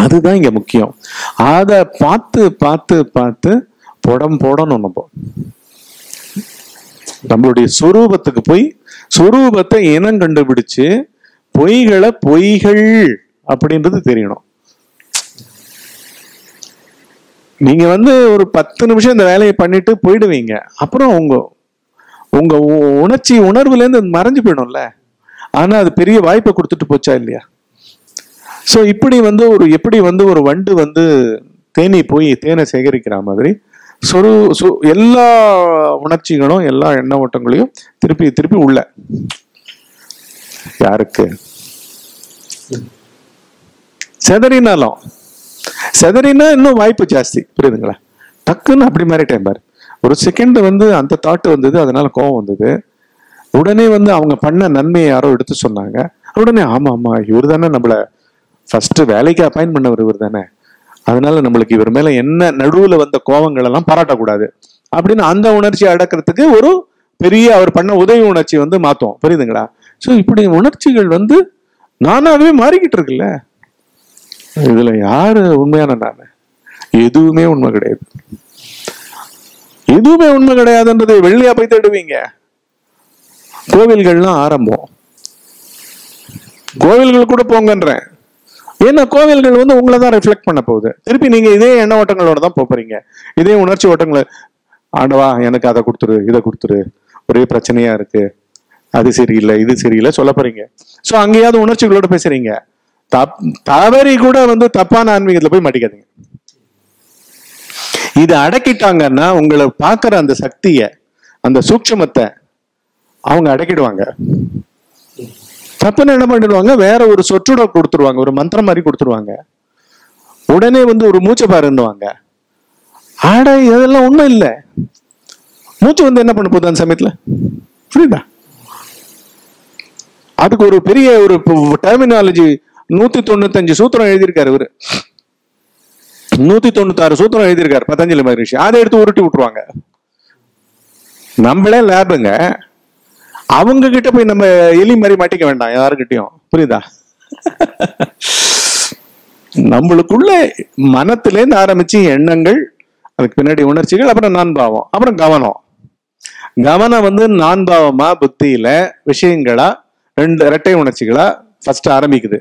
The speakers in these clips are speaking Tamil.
அதுதான் இங்க முக்கியம். அதை பார்த்து பார்த்து பார்த்து புடம் போடணும் நம்ம. நம்மளுடைய சொரூபத்துக்கு போய் சுரூபத்தை இனம் கண்டுபிடிச்சு பொய்களை பொய்கள் அப்படின்றது தெரியணும். நீங்க வந்து ஒரு பத்து நிமிஷம் இந்த வேலையை பண்ணிட்டு போயிடுவீங்க. அப்புறம் உங்க உங்க உ- உணர்ச்சி உணர்வுல இருந்து மறைஞ்சு போயிடும்ல. ஆனா அது பெரிய வாய்ப்பை கொடுத்துட்டு போச்சா இல்லையா? ஸோ இப்படி வந்து ஒரு எப்படி வந்து ஒரு வண்டு வந்து தேனி போய் தேனை சேகரிக்கிற மாதிரி சொரு சு- எல்லா உணர்ச்சிகளும் எல்லா எண்ண ஓட்டங்களையும் திருப்பி திருப்பி உள்ள. யாருக்கு? செதறினாலும். செதறினா இன்னும் வாய்ப்பு ஜாஸ்தி. புரியுதுங்களா? டக்குன்னு அப்படி மாறிட்டேன் பாரு. ஒரு செகண்ட் வந்து அந்த தாட் வந்தது அதனால கோவம் வந்தது. உடனே வந்து அவங்க பண்ண நன்மையை யாரோ எடுத்து சொன்னாங்க. உடனே ஆமா ஆமா இவர் தானே நம்மள ஃபர்ஸ்ட் வேலைக்கு அப்பாயின் பண்ணவர் இவர் தானே. அதனால நம்மளுக்கு இவர் மேல என்ன நடுவுல வந்த கோபங்கள் எல்லாம் பாராட்டக்கூடாது. அப்படின்னு அந்த உணர்ச்சியை அடக்கிறதுக்கு ஒரு பெரிய அவர் பண்ண உதவி உணர்ச்சி வந்து மாத்தோம். புரியுதுங்களா? ஸோ இப்படி உணர்ச்சிகள் வந்து நானாகவே மாறிக்கிட்டு இருக்குல்ல. இதுல யாரு உண்மையான நான்? எதுவுமே உண்மை கிடையாது. எதுவுமே உண்மை கிடையாதுன்றது வெள்ளியா போய் தேடுவீங்க. கோவில்கள்லாம் ஆரம்பம். கோவில்கள் கூட போங்கன்றேன். ஏன்னா கோவில்கள் வந்து உங்களை தான் ரிஃப்ளெக்ட் பண்ண போகுது. திருப்பி நீங்க இதே எண்ண ஓட்டங்களோட தான் போறீங்க இதே உணர்ச்சி ஓட்டங்களை ஆண்டவா எனக்கு அதை கொடுத்துரு இதை கொடுத்துரு. ஒரே பிரச்சனையா இருக்கு. அது சரியில்லை இது சரியில்லை சொல்ல போறீங்க. ஸோ அங்கேயாவது உணர்ச்சிகளோட பேசுறீங்க. தப் தவறி கூட வந்து தப்பான ஆன்மீகத்துல போய் மாட்டிக்காதீங்க இது அடக்கிட்டாங்கன்னா உங்களை பார்க்குற அந்த சக்திய அந்த சூட்சமத்தை அவங்க அடக்கிடுவாங்க. தப்புன்னு என்ன பண்ணிடுவாங்க? வேற ஒரு சொற்றொட கொடுத்துருவாங்க. ஒரு மந்திரம் மாதிரி கொடுத்துருவாங்க. உடனே வந்து ஒரு மூச்சை பாருன்னுவாங்க. ஆட இதெல்லாம் ஒண்ணும் இல்லை. மூச்சு வந்து என்ன பண்ண போகுது அந்த சமயத்துல? புரியுதா? அதுக்கு ஒரு பெரிய ஒரு டெர்மினாலஜி நூத்தி தொண்ணூத்தஞ்சு சூத்திரம் எழுதியிருக்காரு இவரு. நூத்தி தொண்ணூத்தாறு சூத்திரம் எழுதியிருக்காரு பதஞ்சலி மகரிஷி. அதை எடுத்து உருட்டி விட்டுருவாங்க. நம்மளே லேபுங்க. அவங்க கிட்ட போய் நம்ம எலி மாதிரி மாட்டிக்க வேண்டாம் யாருக்கிட்டையும் புரியுதா? நம்மளுக்குள்ள மனத்திலேருந்து ஆரம்பிச்சு எண்ணங்கள் அதுக்கு பின்னாடி உணர்ச்சிகள் அப்புறம் நான் பாவம் அப்புறம் கவனம். கவனம் வந்து நான் பாவமா புத்தியில விஷயங்களா ரெண்டு இரட்டை உணர்ச்சிகளா ஃபர்ஸ்ட் ஆரம்பிக்குது.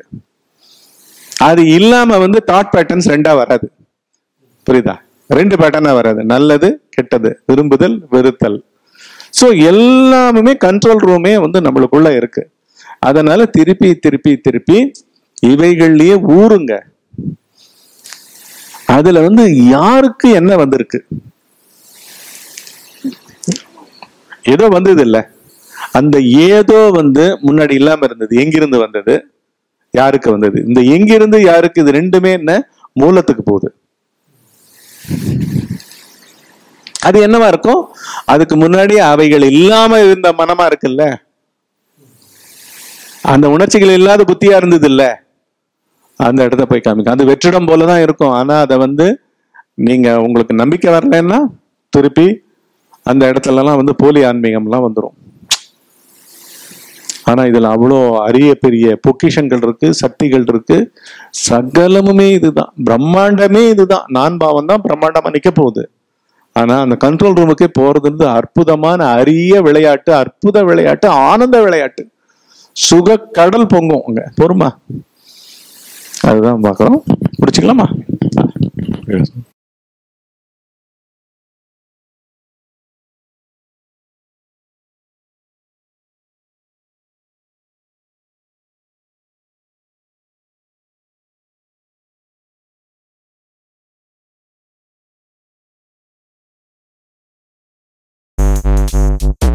அது இல்லாம வந்து தாட் பேட்டர்ன்ஸ் ரெண்டா வராது. புரியுதா? ரெண்டு பேட்டர்னா வராது. நல்லது கெட்டது விரும்புதல் வெறுத்தல். ஸோ எல்லாமே கண்ட்ரோல் ரூமே வந்து நம்மளுக்குள்ள இருக்கு. அதனால திருப்பி திருப்பி திருப்பி இவைகள்லயே ஊருங்க அதுல வந்து யாருக்கு என்ன வந்திருக்கு? ஏதோ வந்தது இல்ல. அந்த ஏதோ வந்து முன்னாடி இல்லாம இருந்தது. எங்கிருந்து வந்தது? யாருக்கு வந்தது? இந்த எங்கிருந்து யாருக்கு இது ரெண்டுமே என்ன? மூலத்துக்கு போகுது. அது என்னவா இருக்கும்? அதுக்கு முன்னாடி அவைகள் இல்லாம இருந்த மனமா இருக்குல்ல? அந்த உணர்ச்சிகள் இல்லாத புத்தியா இருந்தது இல்ல அந்த இடத்த போய் காமிக்கும். அது வெற்றிடம் போலதான் இருக்கும். ஆனா அதை வந்து நீங்க உங்களுக்கு நம்பிக்கை வரலன்னா திருப்பி அந்த இடத்துலலாம் வந்து போலி ஆன்மீகம்லாம் வந்துடும் ஆனா இதுல அவ்வளோ அரிய பெரிய பொக்கிஷங்கள் இருக்கு சக்திகள் இருக்கு. சகலமுமே இதுதான். பிரம்மாண்டமே இதுதான். நான் பாவம் தான் பிரம்மாண்டமா நிக்க போகுது. ஆனா அந்த கண்ட்ரோல் ரூமுக்கே போறதுன்றது அற்புதமான அரிய விளையாட்டு அற்புத விளையாட்டு ஆனந்த விளையாட்டு. சுக கடல் பொங்கும் அங்க. பொறுமா? அதுதான் பார்க்குறோம் பிடிச்சிக்கலாமா? You.